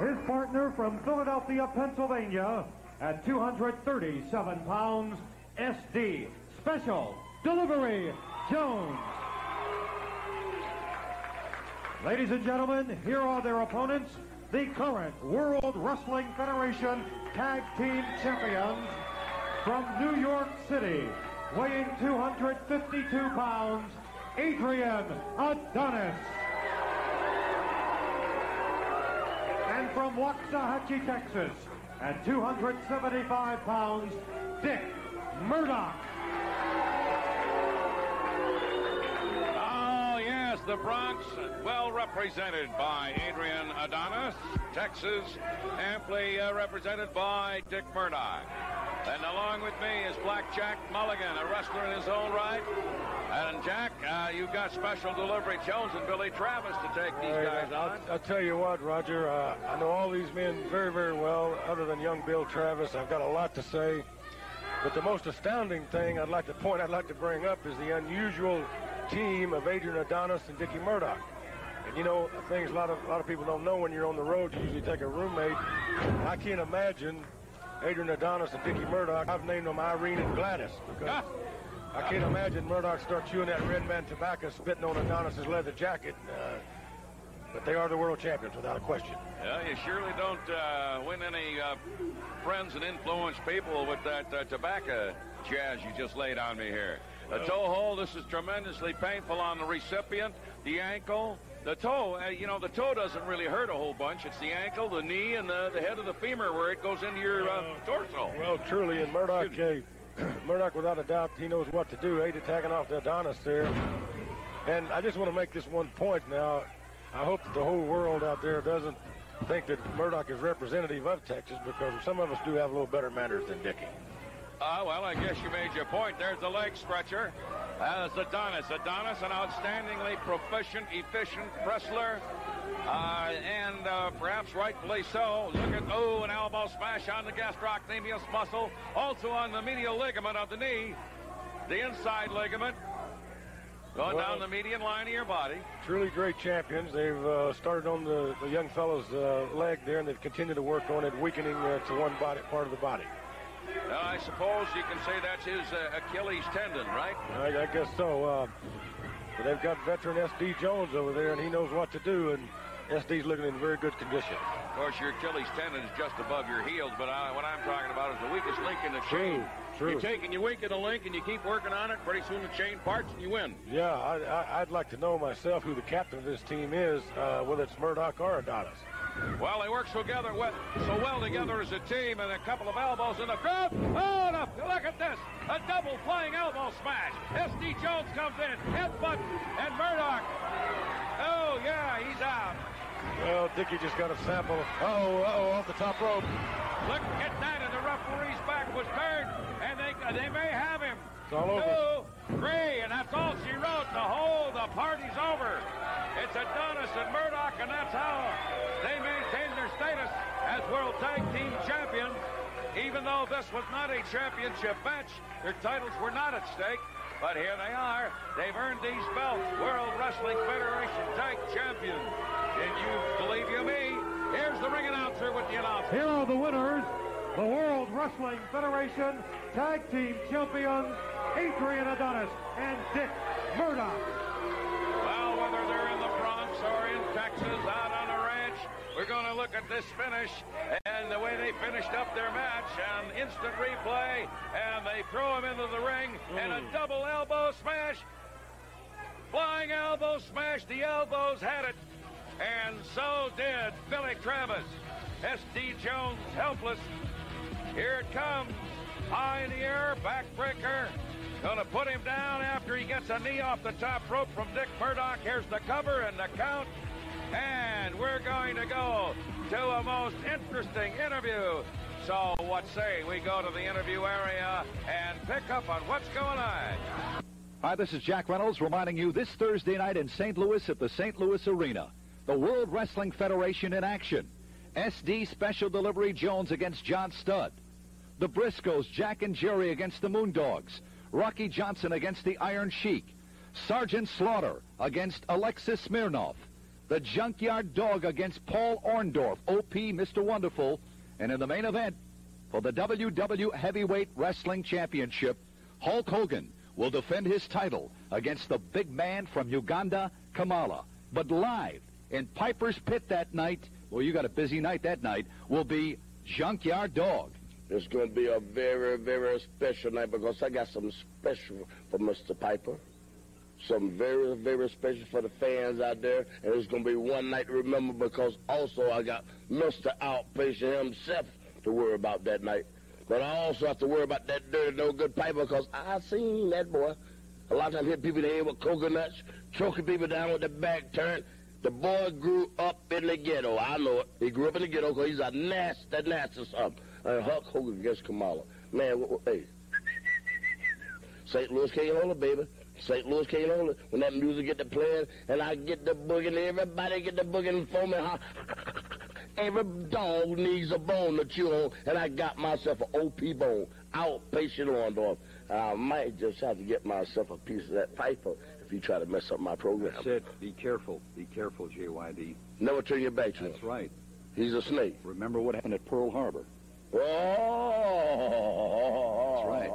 His partner from Philadelphia, Pennsylvania, at 237 pounds, SD Special Delivery Jones. Ladies and gentlemen, here are their opponents, the current World Wrestling Federation Tag Team Champions from New York City, weighing 252 pounds, Adrian Adonis. From Waxahachie, Texas, at 275 pounds, Dick Murdoch. Oh, yes, the Bronx, well represented by Adrian Adonis. Texas, amply uh, represented by Dick Murdoch. And along with me is Black Jack Mulligan, a wrestler in his own right. And Jack, uh, you've got Special Delivery Jones and Billy Travis to take these guys I'll, on. I'll tell you what, Roger. Uh, I know all these men very, very well, other than young Bill Travis. I've got a lot to say. But the most astounding thing I'd like to point, I'd like to bring up is the unusual team of Adrian Adonis and Dickie Murdoch. And you know, things a lot of a lot of people don't know when you're on the road, you usually take a roommate. I can't imagine Adrian Adonis and Dickie Murdoch. I've named them Irene and Gladys because I can't imagine Murdoch start chewing that Red Man tobacco, spitting on Adonis's leather jacket. Uh, but they are the world champions without a question. Yeah, you surely don't uh, win any uh, friends and influence people with that uh, tobacco jazz you just laid on me here. A toe hold, this is tremendously painful on the recipient. The ankle, the toe, uh, you know, the toe doesn't really hurt a whole bunch. It's the ankle, the knee, and the, the head of the femur where it goes into your uh, torso. Well, truly, and Murdoch, uh, Murdoch, without a doubt, he knows what to do. Eight attacking off the Adonis there. And I just want to make this one point now. I hope that the whole world out there doesn't think that Murdoch is representative of Texas because some of us do have a little better manners than Dickie. Ah, well, I guess you made your point. There's the leg stretcher. That's Adonis. Adonis, an outstandingly proficient, efficient wrestler. Uh, and uh, perhaps rightfully so. Look at, oh, an elbow smash on the gastrocnemius muscle. Also on the medial ligament of the knee. The inside ligament. Going Well- down the median line of your body. Truly great champions. They've uh, started on the, the young fellow's uh, leg there, and they've continued to work on it, weakening uh, to one body part of the body. Now, I suppose you can say that's his uh, Achilles tendon, right? I, I guess so. Uh, but they've got veteran S.D. Jones over there, and he knows what to do, and S.D.'s looking in very good condition. Of course, your Achilles tendon is just above your heels, but I, what I'm talking about is the weakest link in the chain. True, You take and you at a link and you keep working on it. Pretty soon the chain parts and you win. Yeah, I, I, I'd like to know myself who the captain of this team is, uh, whether it's Murdoch or Adonis. Well, they work together well, so well together as a team, and a couple of elbows in the crowd. Oh, no, look at this! A double flying elbow smash. S.D. Jones comes in, headbutt, and Murdoch. Oh yeah, he's out. Well, Dickie just got a sample. Oh, oh, off the top rope. Look at that, and the referee's back was turned, and they they may have him. It's all over. Two, three, and that's all she wrote. The whole, the party's over. It's Adonis and Murdoch, and that's how they maintain their status as World Tag Team Champions. Even though this was not a championship match, their titles were not at stake. But here they are. They've earned these belts. World Wrestling Federation Tag Champions. Did you believe you me? Here's the ring announcer with the announcement. Here are the winners, the World Wrestling Federation Tag Team Champions, Adrian Adonis and Dick Murdoch. At this finish and the way they finished up their match and instant replay, and they throw him into the ring and a hmm. double elbow smash. Flying elbow smash. The elbows had it. And so did Billy Travis. S.D. Jones helpless. Here it comes. High in the air, backbreaker. Gonna put him down after he gets a knee off the top rope from Dick Murdoch. Here's the cover and the count. And we're going to go to a most interesting interview. So what say we go to the interview area and pick up on what's going on? Hi, this is Jack Reynolds reminding you this Thursday night in St. Louis at the St. Louis Arena. The World Wrestling Federation in action. SD Special Delivery Jones against John Studd. The Briscoes, Jack and Jerry against the Moondogs. Rocky Johnson against the Iron Sheik. Sergeant Slaughter against Alexis Smirnoff. The Junkyard Dog against Paul Orndorff, OP Mr. Wonderful. And in the main event, for the WW Heavyweight Wrestling Championship, Hulk Hogan will defend his title against the big man from Uganda, Kamala. But live in Piper's Pit that night, well, you got a busy night that night, will be Junkyard Dog. It's going to be a very, very special night because I got something special for Mr. Piper. Something very, very special for the fans out there. And it's going to be one night to remember because also I got Mr. Outpatient himself to worry about that night. But I also have to worry about that dirty, no good Piper because I seen that boy. A lot of times hit people in the head with coconuts, choking people down with the back turned. The boy grew up in the ghetto. I know it. He grew up in the ghetto because he's a nasty, nasty son. And uh, Hulk Hogan against Kamala. Man, w- w- hey. St. Louis can't hold it, baby. St. Louis can't hold it. When that music get to playing and I get the boogie and everybody get the boogie and for me? Every dog needs a bone to chew on, and I got myself an OP bone, outpatient Orndorff. I might just have to get myself a piece of that Piper if you try to mess up my program. Sid, be careful. Be careful, JYD. Never turn your back to him. That's right. He's a snake. Remember what happened at Pearl Harbor. Oh, That's right.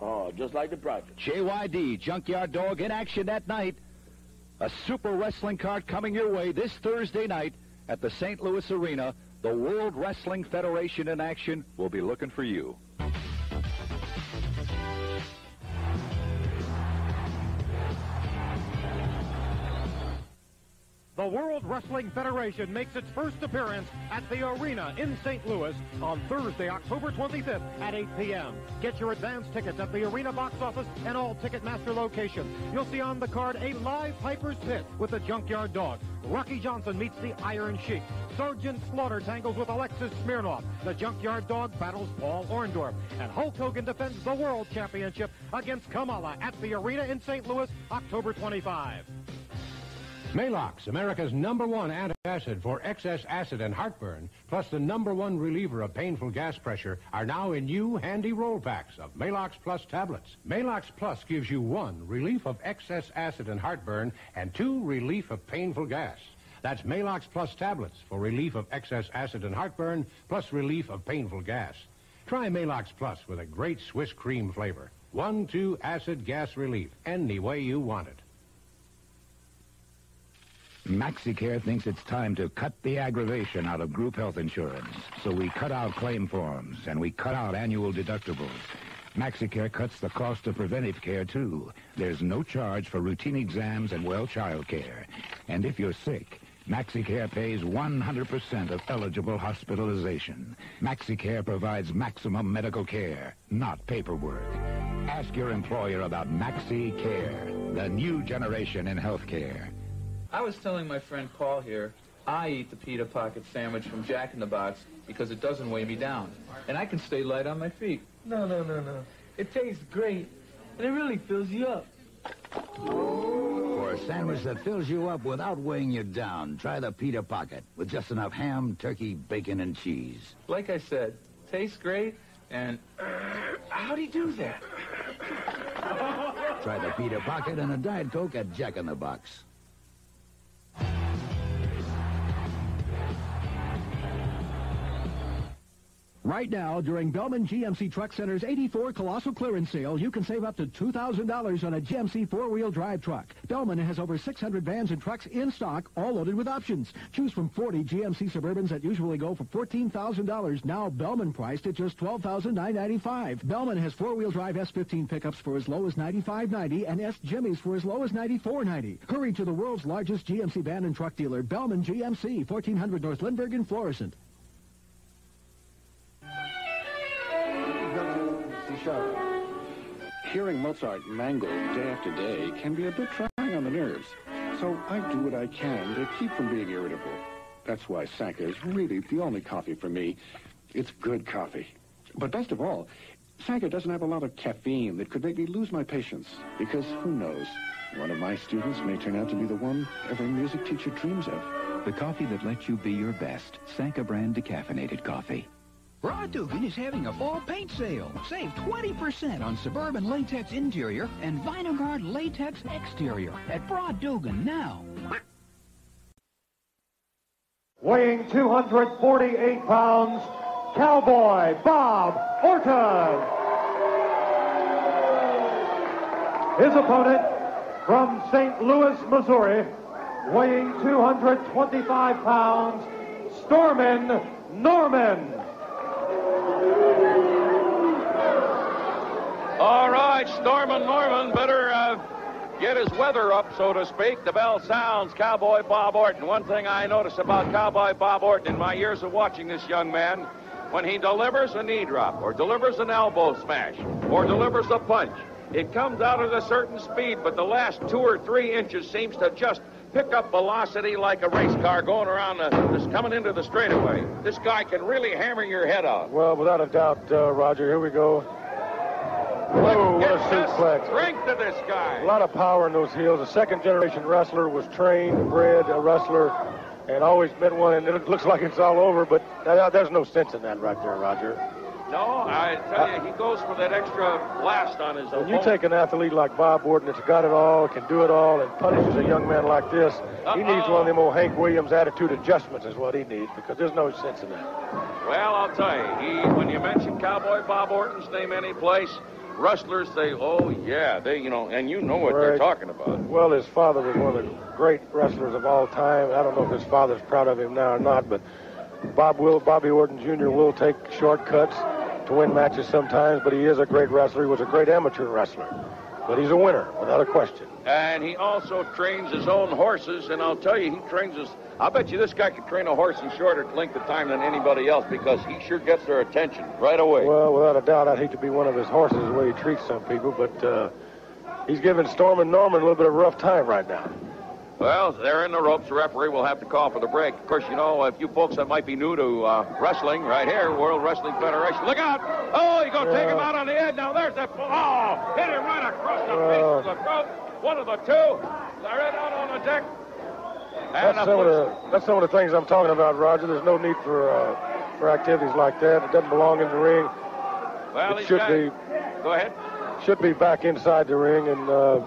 Oh, just like the project. JYD, Junkyard Dog in action that night. A super wrestling card coming your way this Thursday night at the St. Louis Arena. The World Wrestling Federation in action will be looking for you. The World Wrestling Federation makes its first appearance at the Arena in St. Louis on Thursday, October 25th at 8 p.m. Get your advance tickets at the Arena box office and all Ticketmaster locations. You'll see on the card a live Piper's Pit with the Junkyard Dog. Rocky Johnson meets the Iron Sheik. Sergeant Slaughter tangles with Alexis Smirnoff. The Junkyard Dog battles Paul Orndorff. And Hulk Hogan defends the World Championship against Kamala at the Arena in St. Louis, October 25. Maalox, America's number one antacid for excess acid and heartburn, plus the number one reliever of painful gas pressure, are now in new handy roll packs of Maalox Plus tablets. Maalox Plus gives you one, relief of excess acid and heartburn, and two, relief of painful gas. That's Maalox Plus tablets for relief of excess acid and heartburn, plus relief of painful gas. Try Maalox Plus with a great Swiss cream flavor. One, two, acid gas relief, any way you want it. MaxiCare thinks it's time to cut the aggravation out of group health insurance. So we cut out claim forms and we cut out annual deductibles. MaxiCare cuts the cost of preventive care, too. There's no charge for routine exams and well child care. And if you're sick, MaxiCare pays 100% of eligible hospitalization. MaxiCare provides maximum medical care, not paperwork. Ask your employer about MaxiCare, the new generation in healthcare. I was telling my friend Paul here, I eat the pita pocket sandwich from Jack in the Box because it doesn't weigh me down. And I can stay light on my feet. No, no, no, no. It tastes great, and it really fills you up. For a sandwich that fills you up without weighing you down, try the pita pocket with just enough ham, turkey, bacon, and cheese. Like I said, tastes great, and how'd he do that? Try the pita pocket and a Diet Coke at Jack in the Box. Right now, during Bellman GMC Truck Center's 84 Colossal Clearance Sale, you can save up to $2,000 on a GMC four-wheel drive truck. Bellman has over 600 vans and trucks in stock, all loaded with options. Choose from 40 GMC Suburbans that usually go for $14,000, now Bellman priced at just $12,995. Bellman has four-wheel drive S15 pickups for as low as $95.90 and S Jimmys for as low as $94.90. Hurry to the world's largest GMC van and truck dealer, Bellman GMC, 1400 North Lindbergh in Florissant. Hearing Mozart mangled day after day can be a bit trying on the nerves. So I do what I can to keep from being irritable. That's why Sanka is really the only coffee for me. It's good coffee. But best of all, Sanka doesn't have a lot of caffeine that could make me lose my patience. Because who knows? One of my students may turn out to be the one every music teacher dreams of. The coffee that lets you be your best. Sanka brand decaffeinated coffee. Rod Dugan is having a fall paint sale. Save 20% on Suburban Latex Interior and Vinogard Latex Exterior at Broad Dugan now. weighing 248 pounds, Cowboy Bob Orton. His opponent from St. Louis, Missouri, weighing 225 pounds, Stormin Norman. All right, Stormin Norman better uh, get his weather up, so to speak. The bell sounds. Cowboy Bob Orton. One thing I notice about Cowboy Bob Orton in my years of watching this young man, when he delivers a knee drop, or delivers an elbow smash, or delivers a punch, it comes out at a certain speed, but the last two or three inches seems to just pick up velocity like a race car going around the, this coming into the straightaway. This guy can really hammer your head off. Well, without a doubt, uh, Roger. Here we go. Whoa, what a suplex. Strength of this guy. A lot of power in those heels. A second generation wrestler was trained, bred a wrestler, and always been one. And it looks like it's all over, but that, there's no sense in that right there, Roger. No, I tell you, he goes for that extra blast on his own. When opponent. you take an athlete like Bob Orton that's got it all, can do it all, and punishes a young man like this, he needs one of them old Hank Williams attitude adjustments is what he needs because there's no sense in that. Well, I'll tell you, he when you mention Cowboy Bob Orton's name any place, wrestlers say, "Oh yeah," they you know, and you know what they're talking about. Well, his father was one of the great wrestlers of all time. I don't know if his father's proud of him now or not, but Bob will, Bobby Orton Jr. will take shortcuts to win matches sometimes, but he is a great wrestler. He was a great amateur wrestler. But he's a winner, without a question. And he also trains his own horses, and I'll tell you, he trains his. I bet you this guy could train a horse in shorter length of time than anybody else because he sure gets their attention right away. Well, without a doubt, I'd hate to be one of his horses the way he treats some people, but uh, he's giving Stormin Norman a little bit of a rough time right now. Well, they're in the ropes. The referee will have to call for the break. Of course, you know, if you folks that might be new to uh, wrestling, right here, World Wrestling Federation. Look out! Oh, you gonna take him out on the head. Now there's that. Oh, hit him right across the face of the throat. One of the two. They're out on the deck. And That's some, of the, that's some of the things I'm talking about, Roger. There's no need for uh, for activities like that. It doesn't belong in the ring. Well, it should be Go ahead. should be back inside the ring, and uh,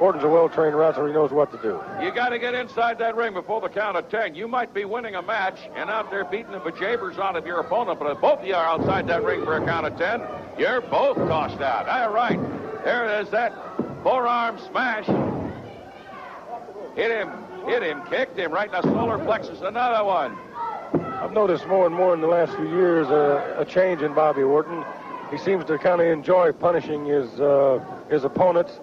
Orton's a well-trained wrestler. He knows what to do. You got to get inside that ring before the count of ten. You might be winning a match and out there beating the bejabbers out of your opponent, but if both of you are outside that ring for a count of ten, you're both tossed out. All right. There it is, that forearm smash. Hit him, hit him, kicked him right in the solar plexus. Another one. I've noticed more and more in the last few years uh, a change in Bobby Orton. He seems to kind of enjoy punishing his uh, his opponents.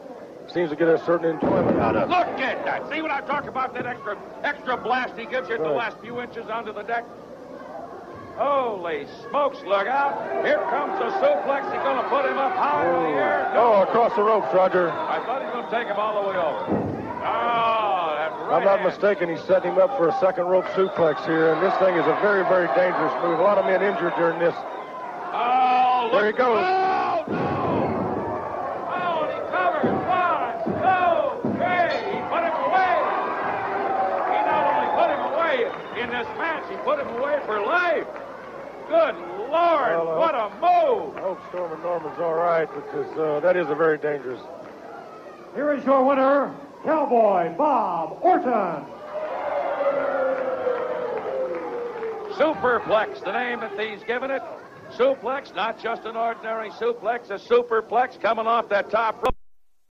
Seems to get a certain enjoyment out of it. Look at that. See what I'm talking about? That extra extra blast he gives you at the last few inches onto the deck. Holy smokes, look out. Here comes the suplex. He's going to put him up high in the air. Oh, across the ropes, Roger. I thought he was going to take him all the way over. Oh, that right I'm not hand. mistaken. He's setting him up for a second rope suplex here, and this thing is a very, very dangerous move. A lot of men injured during this. Oh, look. There he goes. Oh, this match, he put him away for life. Good Lord, Well, I what a move. I hope Stormin Norman's all right because uh, that is a very dangerous. Here is your winner, Cowboy Bob Orton. Superplex, the name that he's given it. Suplex, not just an ordinary suplex, a superplex coming off that top rope.